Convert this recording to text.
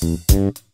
Mm-hmm.